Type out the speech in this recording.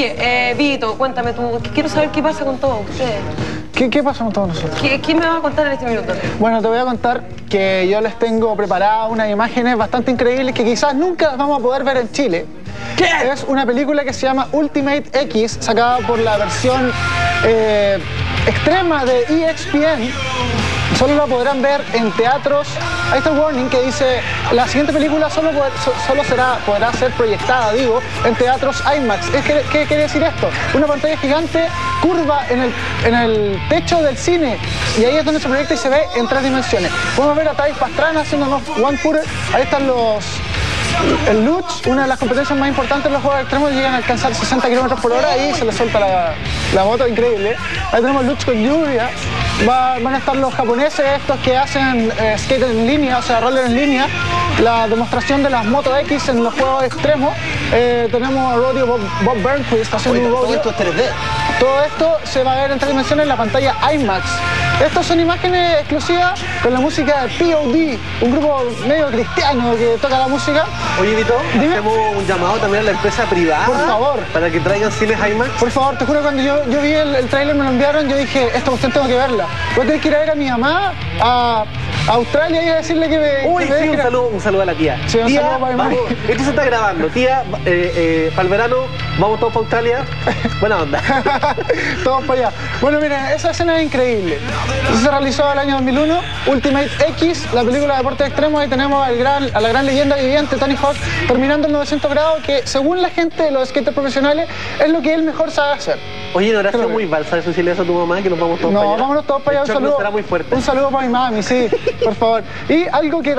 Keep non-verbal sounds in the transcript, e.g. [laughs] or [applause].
Oye, eh, Vito, cuéntame tú, quiero saber qué pasa con todos ustedes. ¿Qué, ¿Qué pasa con todos nosotros? ¿Qué, qué me va a contar en este minuto? Bueno, te voy a contar que yo les tengo preparadas unas imágenes bastante increíbles que quizás nunca las vamos a poder ver en Chile. ¿Qué? Es una película que se llama Ultimate X, sacada por la versión eh, extrema de E ESPN. Solo la podrán ver en teatros. Ahí está warning que dice, la siguiente película solo, poder- so- solo será, podrá ser proyectada, digo, en teatros IMAX. Es que- ¿Qué quiere decir esto? Una pantalla gigante curva en el, en el techo del cine y ahí es donde se proyecta y se ve en tres dimensiones. Podemos ver a Thais Pastrana haciéndonos one footer. Ahí están los el Lutz, una de las competencias más importantes de los juegos extremos, llegan a alcanzar 60 kilómetros por hora y se le suelta la, la moto, increíble. Ahí tenemos Lutz con lluvia. Va- van a estar los japoneses, estos que hacen eh, skate en línea, o sea, roller en línea. La demostración de las Moto X en los juegos extremos. Eh, tenemos a Rodeo Bob, Bob Burnquist haciendo un Todo rodeo. esto es 3D. Todo esto se va a ver en tres dimensiones en la pantalla IMAX. Estas son imágenes exclusivas con la música de POD, un grupo medio cristiano que toca la música. Oye, Vito, Dime. hacemos un llamado también a la empresa privada. Por favor. Para que traigan cines IMAX. Por favor, te juro, cuando yo, yo vi el, el tráiler, me lo enviaron, yo dije, esta cuestión tengo que verla. Voy a tener que ir a ver a mi mamá a, Australia y a decirle que me... Uy, que me sí, un saludo, un saludo a la tía. Sí, un tía, saludo para mi vamos, esto se está grabando. Tía, eh, eh, para el verano, vamos todos para Australia. [laughs] Buena onda. Todos para allá. Bueno, miren, esa escena es increíble. Eso se realizó el año 2001, Ultimate X, la película de deportes extremos. Ahí tenemos al gran, a la gran leyenda viviente, Tony Hawk, terminando el 900 grados, que según la gente de los skaters profesionales, es lo que él mejor sabe hacer. Oye, ¿no que- muy balsa decirle eso a tu mamá que nos vamos todos No, para allá? vámonos todos para allá. El Un no saludo, será muy fuerte. un saludo para mi mami, sí, por favor. Y algo que también